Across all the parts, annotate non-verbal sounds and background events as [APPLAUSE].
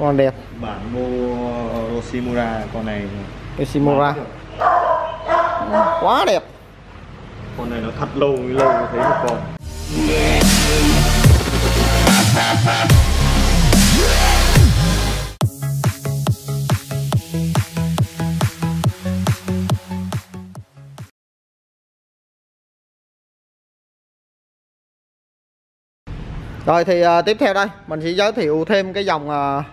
con đẹp. Bản Mo Roshimura con này Yoshimura. quá đẹp. Con này nó thật lâu lâu mới thấy một con rồi thì à, tiếp theo đây. Mình sẽ giới thiệu thêm cái dòng à,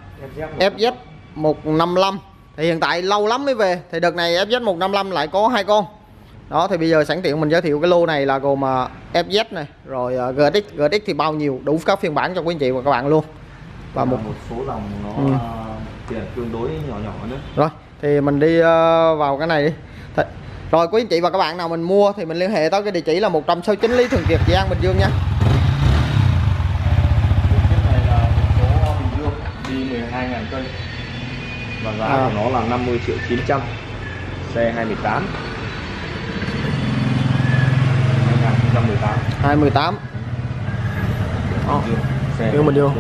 FZ 155 thì hiện tại lâu lắm mới về. Thì đợt này FZ 155 lại có hai con. Đó thì bây giờ sẵn tiện mình giới thiệu cái lô này là gồm à, FZ này rồi à, GTX GTX thì bao nhiêu? Đủ các phiên bản cho quý anh chị và các bạn luôn. Và một một số dòng nó Ừ. à, tiền tương đối nhỏ nhỏ nữa. Rồi thì mình đi vào cái này đi. Th rồi quý anh chị và các bạn nào mình mua thì mình liên hệ tới cái địa chỉ là 169 Lý Thường Kiệt Giang Bình Dương nha Cái này là một số Bình Dương đi 12 ngàn cây và giá À. của nó là 50 triệu 900 xe 218 2018 218 Đó. Dương Bình Dương.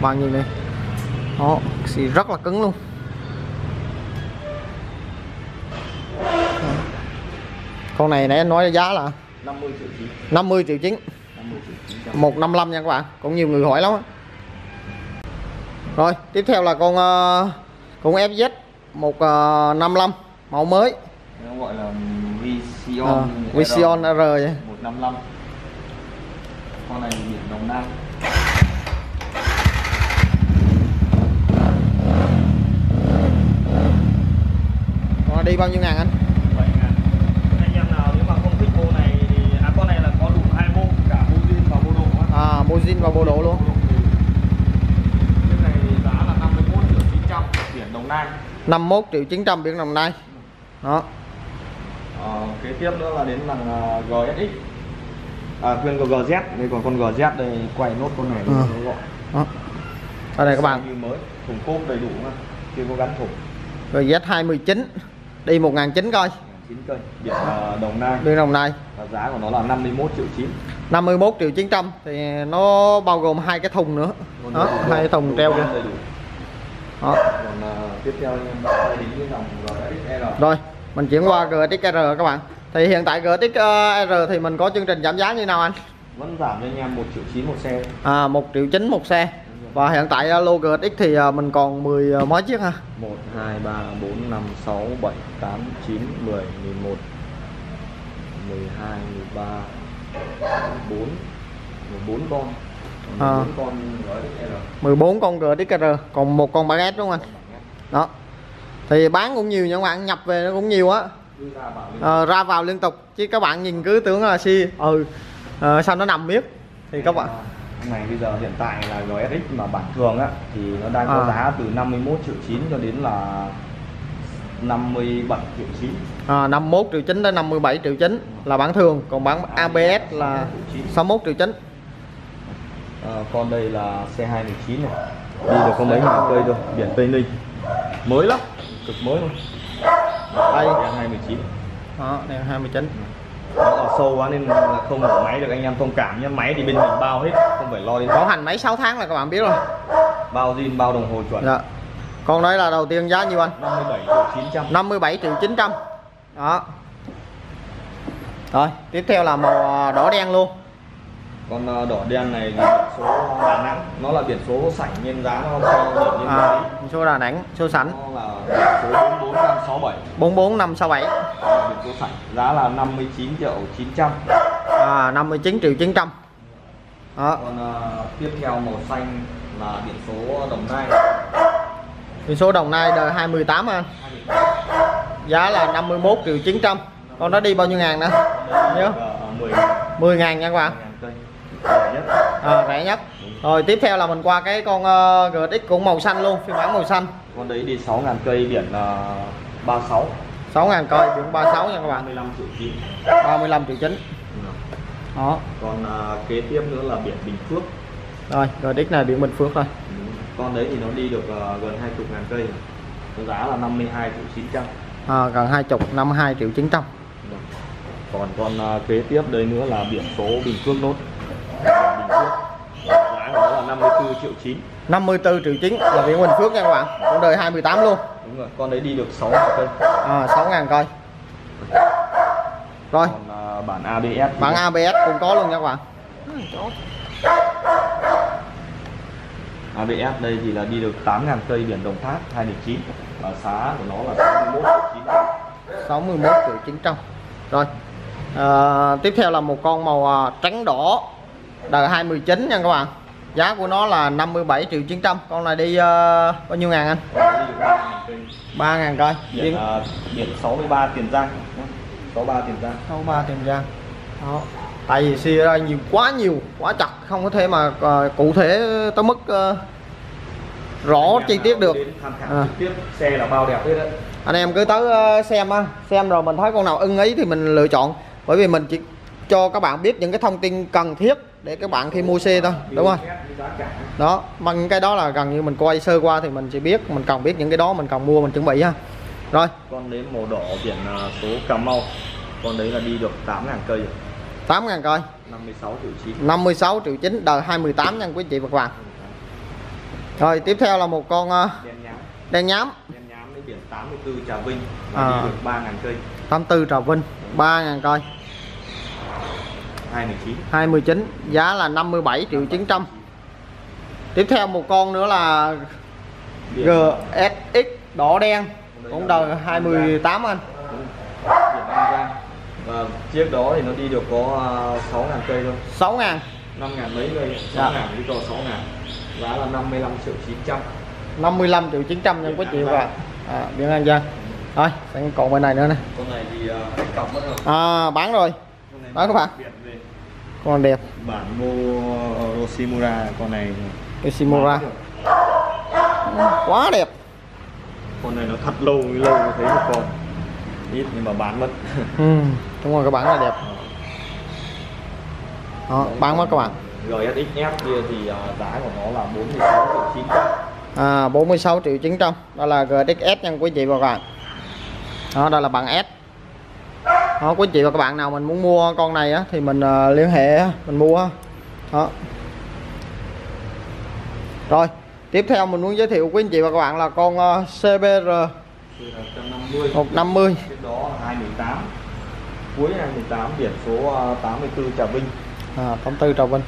bao nhiêu đây? Đó xì rất là cứng luôn. Con này nãy anh nói giá là 50 triệu 9 50 triệu chín. 50 triệu 900 155 nha các bạn cũng nhiều người hỏi lắm á rồi tiếp theo là con ờ, con FZ 155 mẫu mới. Nó gọi là Vision Ờ, Vision R vậy. 155 con này biển Đồng Nai. Con đi bao nhiêu ngàn anh? 7 ngàn. Anh em nào nếu mà không thích cô này thì à con này là có đủ hai mô cả mô zin và mô độ á. à Mojin và bộ độ luôn cái này thì giá là 51 triệu 900 biển Đồng Nai 51 triệu 900 biển Đồng Nai. Đó. Ờ, kế tiếp nữa là đến là à, GSX à quên có GZ đây còn con GZ đây quay nốt con này Ừ. nó gọi. Đó. Đây các bạn. Như mới thùng cốp đầy đủ mà chưa có gắn thùng. Rồi Z29 đi 1.900 coi. 9 cây biển à, Đồng Nai. Biển Đồng Nai. Và giá của nó là 51 triệu 9 51 triệu 900 thì nó bao gồm hai cái thùng nữa. Đó hai thùng treo kìa đó. Còn à, tiếp theo đến dòng rồi mình chuyển qua GTX R các bạn. Thì hiện tại GTX ờ, R thì mình có chương trình giảm giá như nào anh? Vẫn giảm cho anh em 1 triệu 9 một xe. À 1 triệu 9 một xe. Và hiện tại ờ, lô GTX thì ờ, mình còn 10 ờ, mấy chiếc ha 1, 2, 3, 4, 5, 6, 7, 8, 9, 10, 11 12, 13 14 14 con À. 14 con GSXR 14 con GTX R còn một con 3S đúng không anh? Đó. Thì bán cũng nhiều nhưng các bạn nhập về nó cũng nhiều á. Đưa ra Ờ, vào liên tục chứ các bạn nhìn cứ tưởng là si ừ ờ, sao nó nằm biết thì các bạn này bây giờ hiện tại là GSX mà bản thường á thì nó đang có À. giá từ 51 triệu 9 cho đến là 57 triệu 9 à, 51 triệu 9 đến 57 triệu 9 là bản thường còn bản ABS là 61 triệu 9 à, con đây là xe 219 này. Đi được có mấy ngàn cây thôi biển Tây Ninh. Mới lắm cực mới luôn. Đây. đây xe 219 đó này 29 nó ở sâu quá nên là không nổ máy được anh em thông cảm nhé máy thì bên mình bao hết không phải lo đến bảo hành mấy 6 tháng là các bạn biết rồi. Bao zin bao đồng hồ chuẩn. Dạ. Con đấy là đầu tiên giá nhiêu anh? 57 triệu 900 57 triệu 900 đó. Rồi tiếp theo là màu à, đỏ đen luôn con ờ, đỏ đen này là biển số Đà Nẵng. Nó là biển số sảnh nên giá nó cao điểm như à, số Đà Nẵng số sảnh. Nó là biển số 44567 44567 Đó là biển số sảnh. Giá là 59 triệu 900 à, 59 triệu 900 đó. Còn ờ, tiếp theo màu xanh là biển số Đồng Nai. Biển số Đồng Nai đời 218 anh. Giá là 51 triệu 900 con đó đi bao nhiêu ngàn nữa nhớ. Ờ, 10 10 ngàn nha các bạn ngàn cây rẻ nhất à, rẻ nhất. Rồi tiếp theo là mình qua cái con uh, GTX cũng màu xanh luôn phiên bản màu xanh. Con đấy đi 6 ngàn cây biển là 36 6 ngàn coi biển 36 nha các bạn. 35 triệu 9 35 triệu 9 đó. Còn ờ, kế tiếp nữa là biển Bình Phước. Rồi GTX này biển Bình Phước thôi. Con đấy thì nó đi được ờ, gần 20 ngàn cây có giá là 52 triệu 900 à, gần 20 52 triệu 900 còn con kế tiếp đây nữa là biển số Bình Phước nốt Bình Phước giá của nó là 54 triệu 9 54 triệu 9 là biển Bình Phước nha các bạn. Con đời 28 luôn. Đúng rồi con đấy đi được 6 ngàn cây. À, 6 ngàn cây. Rồi. Còn à, bản ABS bản ABS cũng có luôn nha các bạn. ABS đây thì là đi được 8 ngàn cây biển Đồng Tháp 2009 và giá của nó là 61 triệu 9 61 triệu 900 rồi. À, tiếp theo là một con màu à, trắng đỏ đời 2019 nha các bạn giá của nó là 57 triệu 900 con này đi uh, bao nhiêu ngàn anh? Đi được 3 ngàn cây 3 ngàn cây biển, à, biển 63 Tiền Giang. 63 Tiền Giang. 63 tiền giang. Đó. Tại vì xe đây nhiều quá nhiều quá chặt không có thể mà ờ, cụ thể tới mức ờ, rõ chi tiết được. Đến tham khảo À. xe là bao đẹp hết đấy. Anh em cứ tới ờ, xem á. Xem rồi mình thấy con nào ưng ý thì mình lựa chọn. Bởi vì mình chỉ cho các bạn biết những cái thông tin cần thiết để các bạn khi mua xe thôi đúng không? Đó bằng cái đó là gần như mình quay sơ qua thì mình chỉ biết mình cần biết những cái đó mình cần mua mình chuẩn bị ha. Rồi. Con đến màu đỏ biển à, số Cà Mau con đấy là đi được 8.000 cây rồi. 8.000 cây. 56 triệu 9 56 triệu 9 đời 28 nha quý chị và các bạn rồi tiếp theo là một con à, đen nhám. đen nhám. Đen nhám biển 84 Trà Vinh mà à. đi được 3.000 cây. 84 Trà Vinh 3.000 cây. 29. 29, giá là 57 triệu 900. Tiếp theo một con nữa là GSX đỏ đen, cũng đời 28 anh. Và chiếc đó thì nó đi được có à, 6 ngàn cây thôi. 6 ngàn 5 ngàn mấy cây, dạ. 6 ngàn đi còn 6 ngàn Giá là 55 triệu 900. 55 triệu 900 nha quý chị và à, Biển An Giang. thôi còn bên này nữa nè. Con này thì à, uh, cọc mất rồi. À bán rồi. Đó các bạn con đẹp. Bản Roshimura con này Yoshimura. quá đẹp. Con này nó thật lâu lâu mới thấy một con. Ít nhưng mà bán mất. [LAUGHS] Ừ, đúng rồi các bạn là đẹp. Đó, bán mất các bạn. GSXF kia thì à, giá của nó là 46 triệu 900 à, 46 triệu 900 đó là GTX nha quý chị và các bạn. Đó đây là bản S đó quý chị và các bạn nào mình muốn mua con này á thì mình ờ, liên hệ mình mua đó. Rồi tiếp theo mình muốn giới thiệu quý anh chị và các bạn là con ờ, CBR thì là 150 150 chiếc đó là 218 cuối 218 biển số à, 84 Trà Vinh. À, 84 Trà Vinh.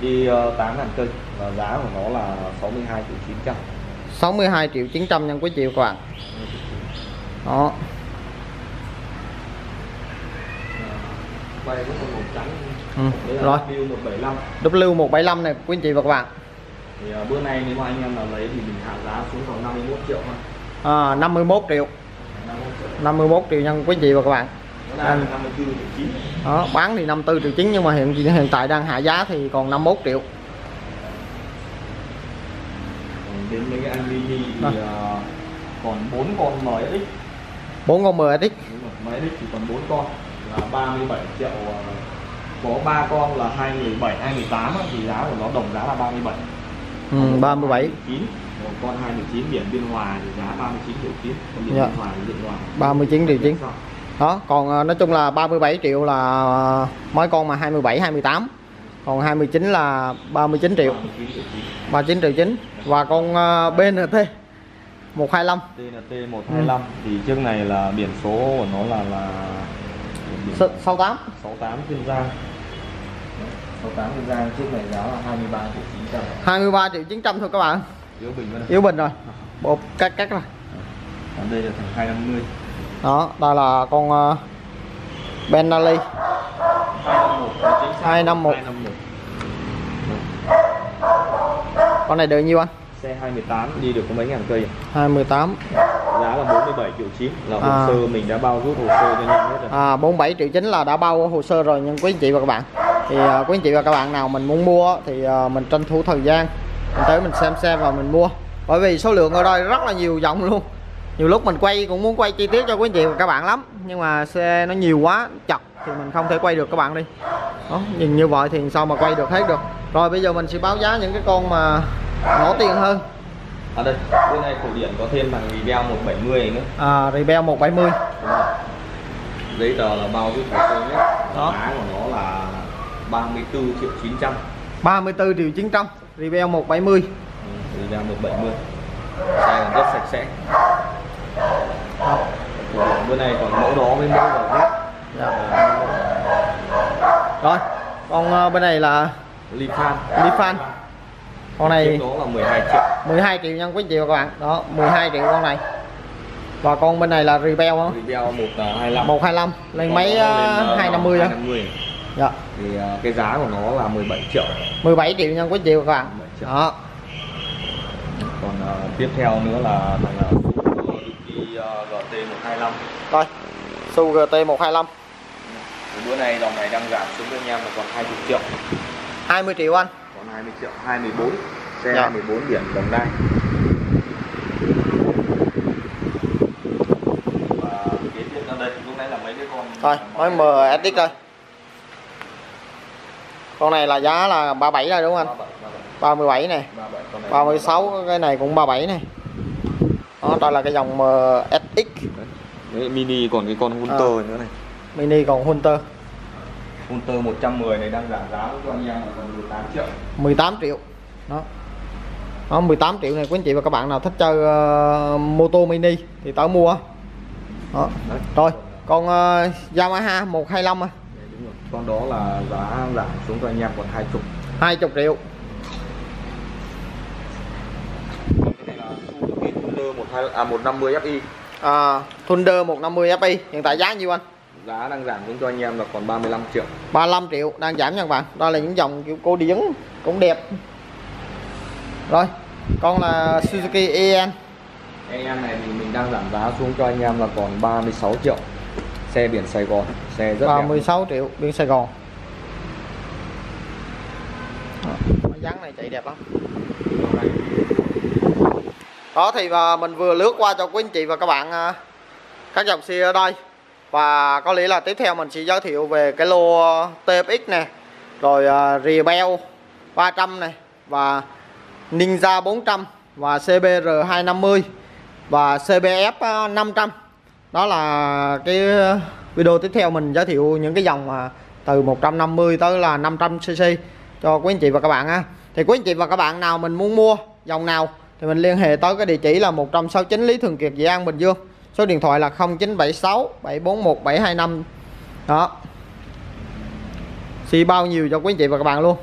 Đi uh, 8 ngàn cây và giá của nó là 62 triệu 900 62 triệu 900 nha quý chị và các bạn. Đó Đây có con màu trắng. Ừ. Rồi. Bill 175 W175 này quý anh chị và các bạn. Thì à, bữa nay nếu mà anh em nào lấy thì mình hạ giá xuống còn 51 triệu thôi. À, 51 triệu. 51 triệu 51 triệu nha quý anh chị và các bạn. Nó đang Anh- là 54 triệu 9 đó bán thì 54 triệu 9 nhưng mà hiện hiện tại đang hạ giá thì còn 51 triệu. Còn đến mấy cái anh mini thì à, còn 4 con MX 4 con rồi MX thì còn 4 con là 37 triệu à, có 3 con là 217 218 á, thì giá của nó đồng giá là 37 ừ, 37 9 một con 219 biển biên hòa thì giá 39 triệu 9 còn biển Dạ. biên hòa biên hòa. 39 triệu 9 đó còn à, nói chung là 37 triệu là à, mấy con mà 27 28 còn 29 là 39 triệu. 39 triệu 9 39 triệu 9 và con BNT 125 TNT 125 thì chiếc này là biển số của nó là là 68 68 Kiên Giang. Đấy, 68 Kiên Giang chiếc này giá là 23 triệu 900 23 triệu 900 thôi các bạn. Yếu bình luôn. Yếu bình rồi. Bộ cắt cắt rồi. Còn đây là thằng 250 đó đây là con uh, Bentley 251 251. 251 con này đợi nhiêu anh? Xe 218 đi được có mấy ngàn cây 28 giá là 47 triệu 9 là hồ À. sơ mình đã bao rút hồ sơ cho nhanh hết rồi. À, 47 triệu chín là đã bao hồ sơ rồi nhưng quý anh chị và các bạn thì à, quý anh chị và các bạn nào mình muốn mua thì à, mình tranh thủ thời gian mình tới mình xem xem và mình mua. Bởi vì số lượng ở đây rất là nhiều dòng luôn. Nhiều lúc mình quay cũng muốn quay chi tiết cho quý anh chị và các bạn lắm nhưng mà xe nó nhiều quá chặt thì mình không thể quay được các bạn đi. Đó nhìn như vậy thì sao mà quay được hết được. Rồi bây giờ mình sẽ báo giá những cái con mà nổi tiền hơn ở đây bên này cổ điển có thêm thằng Rebel 170 này nữa à, Rebel 170 Đúng rồi. giấy tờ là bao rút hồ sơ nhất. Đó. giá của nó là 34 triệu 900 34 triệu 900 Rebel 170 thì ra 170 xe còn rất sạch sẽ. Đó. bữa nay còn mẫu đó với mẫu vào hết Dạ. rồi con ờ, bên này là Lifan Lifan con này đó là 12 triệu 12 triệu nhân quý triệu các bạn. Đó 12 triệu con này. Và con bên này là Rebel đó. Rebel 125 125 lên máy uh, 250 á. 250 dạ. Thì à, cái giá của nó là 17 triệu. 17 triệu nhân quý triệu các bạn. 17 triệu. đó. Còn à, tiếp theo nữa là thằng là Suzuki à, GT125 rồi Su GT 125 Thì bữa nay dòng này đang giảm xuống cho anh em là còn 20 triệu. 20 triệu anh. Còn 20 triệu 214 xe Dạ. 14 biển đồng đai và kế tiếp ở đây lúc nãy là mấy cái con Thôi, nói MSX đây. Con này là giá là 37 rồi đúng không anh? 37 này, 37 con này 36 cái này cũng 37 này. Đó, đây là cái dòng MSX Đấy, mini còn cái con Hunter À. nữa này mini còn Hunter Hunter 110 này đang giảm giá cho anh em là còn 18 triệu 18 triệu. Đó. Đó 18 triệu này quý anh chị và các bạn nào thích chơi ờ, mô tô mini thì tới mua. Đó. Đấy. Rồi, con ờ, Yamaha 125 à, rồi. con đó là giá giảm xuống cho anh em còn 20 20 triệu. cái này là Suzuki Thunder 12 à 150 Fi À, Thunder 150 Fi hiện tại giá nhiêu anh? giá đang giảm xuống cho anh em là còn 35 triệu 35 triệu đang giảm nha các bạn đây là những dòng kiểu cô điển cũng đẹp rồi con là Suzuki EN em này thì mình đang giảm giá xuống cho anh em là còn 36 triệu. Xe biển Sài Gòn xe rất đẹp. 36 triệu biển Sài Gòn. Dáng này chạy đẹp lắm. Đó thì mà mình vừa lướt qua cho quý anh chị và các bạn à, các dòng xe ở đây. Và có lẽ là tiếp theo mình sẽ giới thiệu về cái lô TFX nè rồi uh, Rebel 300 này và Ninja 400 và CBR 250 và CBF 500 ờ, đó là cái video tiếp theo mình giới thiệu những cái dòng mà từ 150 tới là 500 cc cho quý anh chị và các bạn ha thì quý anh chị và các bạn nào mình muốn mua dòng nào thì mình liên hệ tới cái địa chỉ là 169 Lý Thường Kiệt Dị An, Bình Dương. Số điện thoại là 0976 741 725 đó. Xì bao nhiêu cho quý anh chị và các bạn luôn.